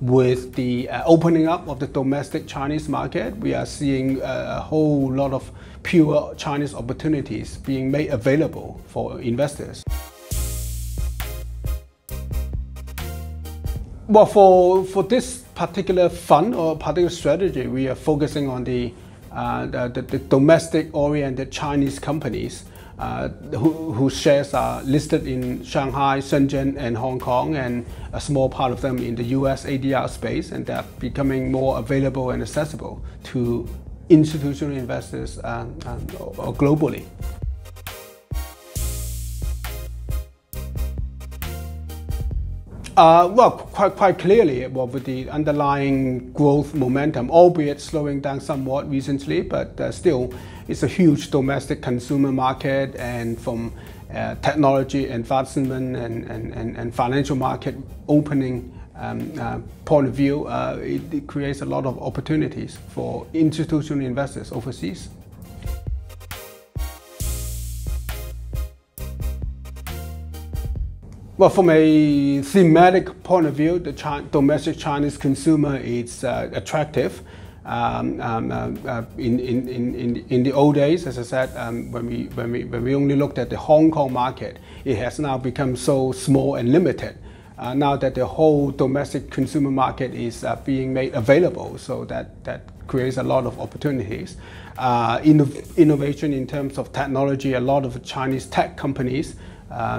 with the uh, opening up of the domestic Chinese market, we are seeing a whole lot of pure Chinese opportunities being made available for investors. Well, for, for this particular fund or particular strategy, we are focusing on the, uh, the, the, domestic-oriented Chinese companies uh, who, whose shares are listed in Shanghai, Shenzhen, and Hong Kong, and a small part of them in the US ADR space, and they're becoming more available and accessible to institutional investors uh, globally. Uh, well, quite, quite clearly, well, with the underlying growth momentum, albeit slowing down somewhat recently, but uh, still, it's a huge domestic consumer market, and from uh, technology advancement and, and, and, and, financial market opening um, uh, point of view, uh, it, it creates a lot of opportunities for institutional investors overseas. Well, from a thematic point of view, the domestic Chinese consumer is uh, attractive. Um, um, uh, uh, in, in, in, in the old days, as I said, um, when, we, when, we, when we only looked at the Hong Kong market, it has now become so small and limited. Uh, now that the whole domestic consumer market is uh, being made available, so that, that creates a lot of opportunities. Uh, innovation in terms of technology, a lot of Chinese tech companies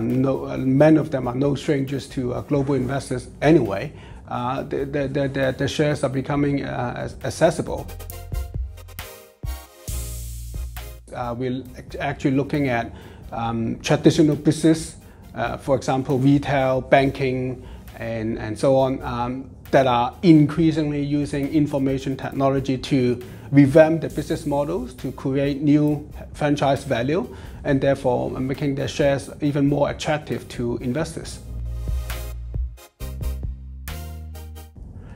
no, uh, many of them are no strangers to uh, global investors anyway. Uh, the, the, the, the, shares are becoming uh, accessible. Uh, we're actually looking at um, traditional business, uh, for example, retail, banking, and, and so on, um, that are increasingly using information technology to revamp the business models to create new franchise value and therefore making their shares even more attractive to investors.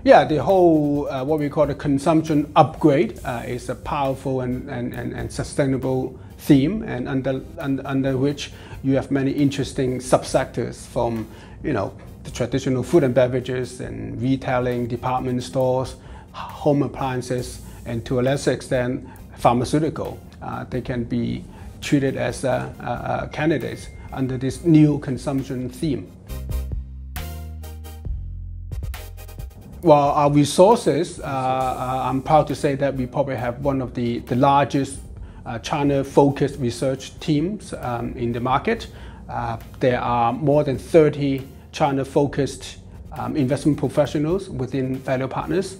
Yeah, the whole, uh, what we call the consumption upgrade uh, is a powerful and, and, and, and sustainable theme and under, under, under which you have many interesting subsectors from, you know, the traditional food and beverages and retailing, department stores, home appliances, and to a lesser extent, pharmaceutical. Uh, they can be treated as uh, uh, candidates under this new consumption theme. Well, our resources, uh, uh, I'm proud to say that we probably have one of the, the largest uh, China-focused research teams um, in the market. there are more than 30 China-focused um, investment professionals within Value Partners,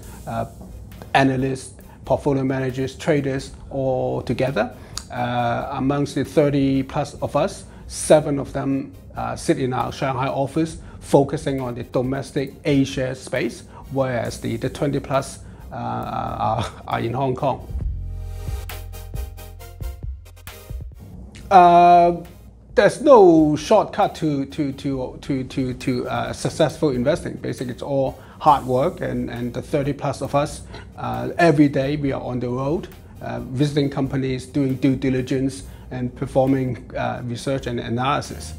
analysts, portfolio managers, traders all together. Uh, amongst the 30 plus of us, seven of them uh, sit in our Shanghai office focusing on the domestic A-share space, whereas the, the 20 plus uh, are, are in Hong Kong. Uh, there's no shortcut to to to to to, to uh, successful investing. Basically, it's all hard work, and and the 30 plus of us, uh, every day we are on the road, uh, visiting companies, doing due diligence, and performing uh, research and analysis.